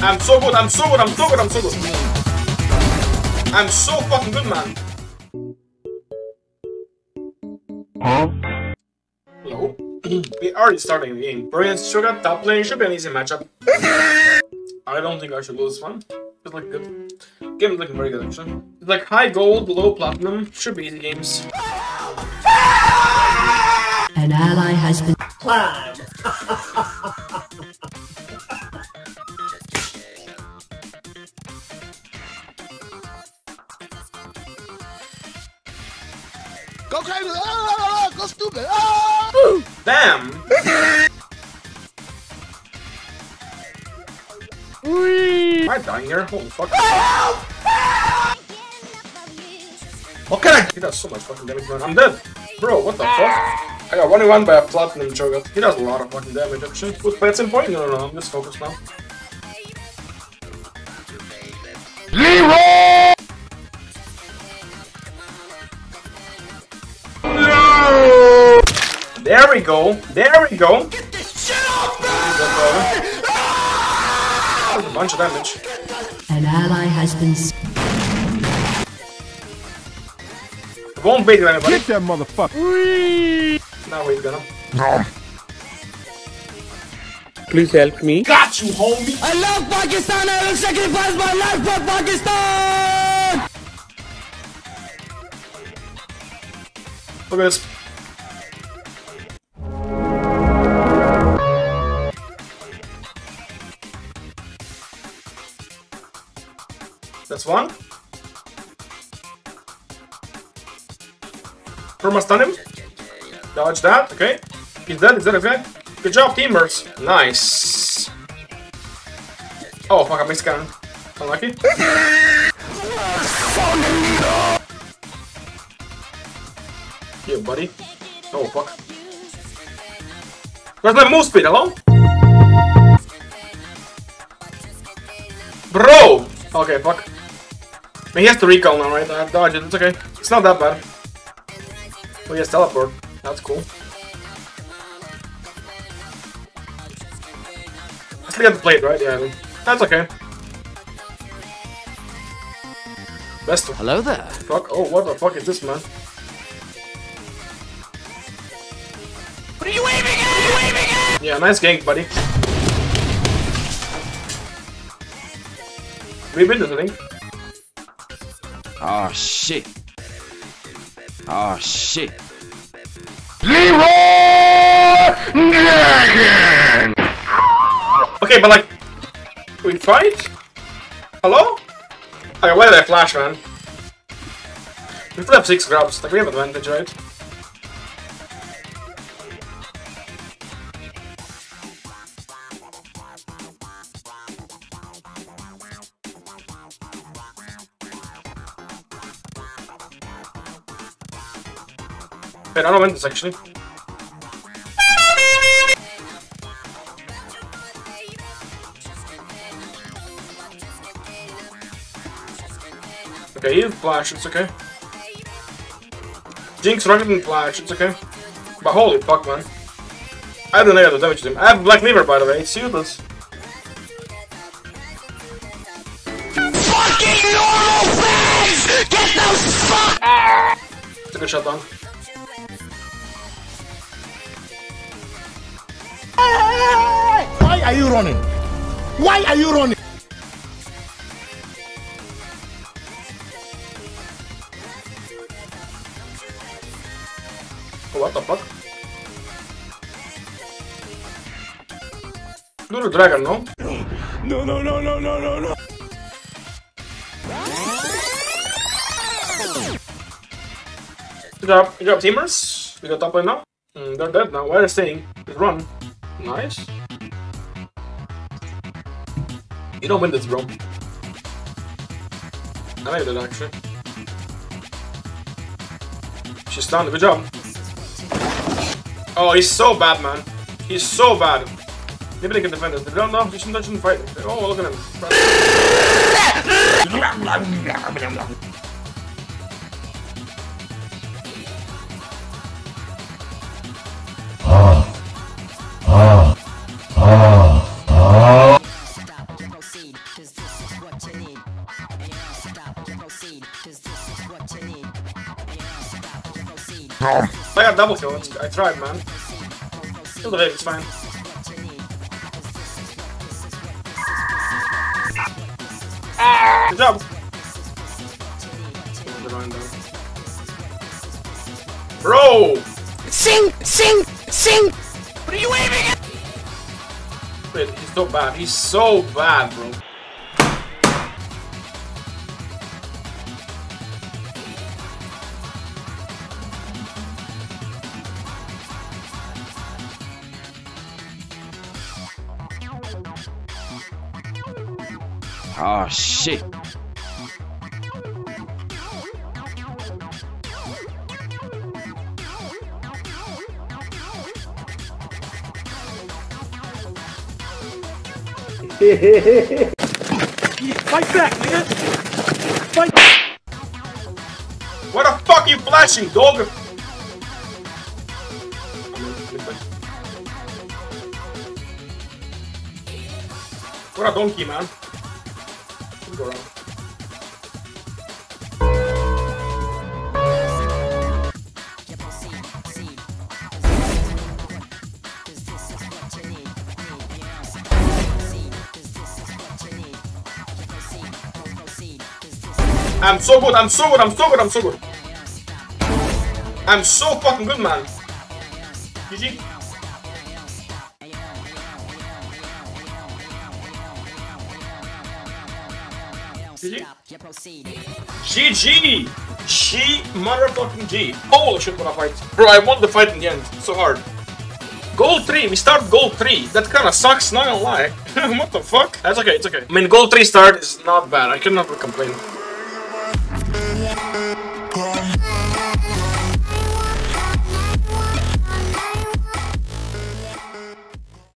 I'm so good, I'm so good, I'm so good, I'm so good. I'm so fucking good, man. Huh? Hello? we already starting the game. Brilliant Sugar, top lane should be an easy matchup. I don't think I should lose this one. It's like good. Game is looking very good actually. It's like high gold, low platinum. Should be easy games. An ally has been Climb. Go crazy! Ah, go stupid! Ah! Damn! Am I dying here? Holy fuck. What can I- He does so much fucking damage, man. I'm dead. Bro, what the fuck? I got 1 1 by a platinum Cho'Gath. He does a lot of fucking damage, actually. With pets in point? No, no, no. I'm just focused now. There we go. There we go. Get this shit off me! That's a bunch of damage. an ally has been s- It won't bait anybody. Get that motherfucker! Now he's gonna. Please help me. Got you, homie! I love Pakistan! I will sacrifice my life for Pakistan! Look That's one. Perma stun him. Dodge that, okay. He's dead, he's dead, okay. Good job, teamers. Nice. Oh, fuck, I missed cannon. Unlucky. Yeah, buddy. Oh, fuck. Where's my move speed? Hello? Bro! Okay, fuck. I mean, he has to recall now, right? I have dodge it. It's okay. It's not that bad. Oh, he has teleport. That's cool. I still got the plate, right? Yeah, that's okay. Best of. Hello there. Fuck. Oh, what the fuck is this, man? What are you waving at? What are you aiming at? Yeah, nice gank, buddy. Rebuild this, I think. Oh shit. Oh shit. Leroy Dragon! Okay, but like, we fight? Hello? Okay, why did I flash, man? We still have six grabs. Like, we have advantage, right? Wait, I don't win this actually. Okay, you flash, it's okay. Jinx running and flash, it's okay. But holy fuck, man. I don't know how to damage him. I have Black Cleaver, by the way, it's useless. Fucking normal fags! Get those fuck! It's a good shot down. Are you running? Why are you running? Oh, what the fuck? Do the dragon, no? No, no, no, no, no, no, no. Good job, good job, teamers. We got top lane now. Mm, they're dead now. Why are they staying? Just run. Nice. You don't win this, bro. I made it actually. She's stunned. Good job. Oh, he's so bad, man. He's so bad. Maybe they can defend us. They don't know. They shouldn't fight. Oh, look at him. Double kill. I tried, man. Kill the wave, it's fine. Ah! Good job. Bro! Sing, sing, sing. What are you aiming at? Wait, he's so bad. He's so bad, bro. Oh shit. Fight back, nigga! Fight! What the fuck you flashing, dog? What a donkey, man. I'm so good, I'm so good, I'm so good, I'm so good. I'm so fucking good, man. GG. GG. GG! She motherfucking G. Holy shit, what a fight. Bro, I won the fight in the end. So hard. Gold 3, we start gold 3. That kinda sucks, not gonna lie. what the fuck? That's okay, it's okay. I mean, gold 3 start is not bad. I cannot complain.